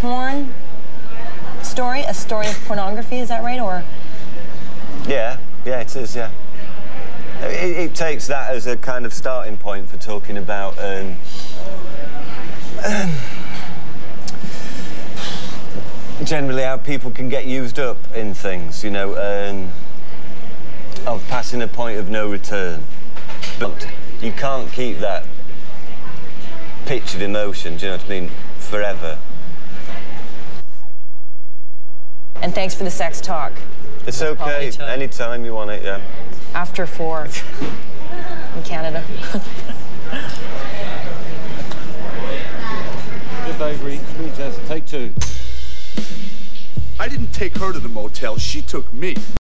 porn story, a story of pornography. Is that right? Or Yeah, yeah, it is, yeah. It, it takes that as a kind of starting point for talking about um, um, generally how people can get used up in things, you know, um, of passing a point of no return. But you can't keep that pictured emotion, do you know what I mean, forever. and thanks for the sex talk. It's okay, Anytime. anytime you want it, yeah. After four in Canada. Fifth Avery, screen test, take two. I didn't take her to the motel. She took me.